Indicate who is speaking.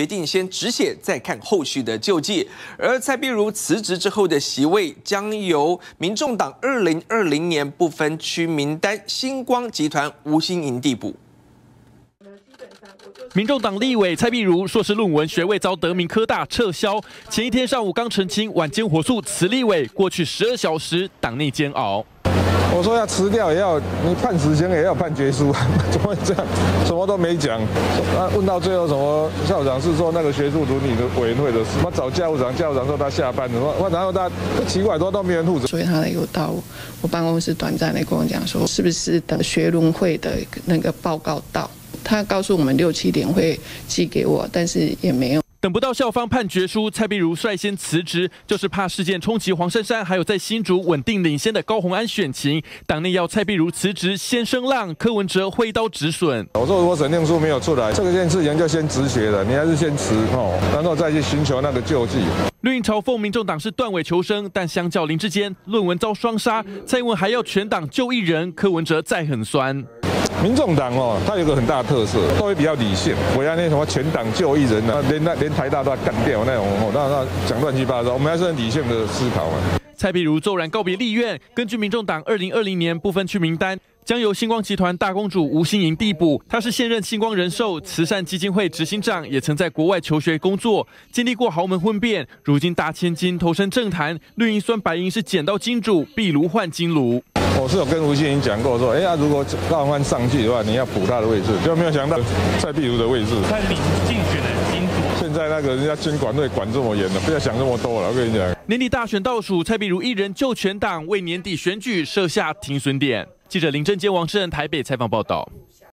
Speaker 1: 决定先止血，再看后续的救济。而蔡碧如辞职之后的席位将由民众党二零二零年不分区名单星光集团吴新营递补。
Speaker 2: 民众党立委蔡碧如硕士论文学位遭德明科大撤销，前一天上午刚澄清，晚间火速辞立委，过去十二小时党内煎熬。
Speaker 3: 我说要辞掉也要你判死刑也要判决书，怎么会这样？什么都没讲。那问到最后什么？校长是说那个学术组你的委员会的事。我找教务长，教务长说他下班了。我然后他奇怪，都都没人负责。
Speaker 4: 所以他有到我办公室短暂的跟我讲说，是不是等学伦会的那个报告到？他告诉我们六七点会寄给我，但是也没有。
Speaker 2: 等不到校方判决书，蔡碧如率先辞职，就是怕事件冲击黄珊珊，还有在新竹稳定领先的高虹安选情。党内要蔡碧如辞职先声浪，柯文哲挥刀止损。
Speaker 3: 我说如果审定书没有出来，这个件事情就先止血了，你还是先辞哦，然后再去寻求那个救济。
Speaker 2: 绿营嘲讽民众党是断尾求生，但相较林志坚论文遭双杀，蔡英文还要全党救一人，柯文哲再很酸。
Speaker 3: 民众党哦，它有个很大的特色，都会比较理性，不要那什么全党就一人啊，连那连台大都要干掉那种，那那讲乱七八糟。我们还是很理性的思考嘛。
Speaker 2: 蔡碧如骤然告别立院，根据民众党二零二零年不分区名单，将由星光集团大公主吴欣莹递补。她是现任星光人寿慈善基金会执行长，也曾在国外求学工作，经历过豪门婚变，如今大千金投身政坛，绿营酸白银是捡到金主，壁炉换金炉。
Speaker 3: 我是有跟吴欣颖讲过，说，哎呀，如果高宏安上去的话，你要补他的位置，就没有想到蔡壁如的位置。
Speaker 2: 蔡壁竞选的金主，
Speaker 3: 现在那个人家监管会管这么严的，不要想这么多了。我跟你讲，
Speaker 2: 年底大选倒数，蔡壁如一人救全党，为年底选举设下停损点。记者林正杰、王志仁台北采访报道。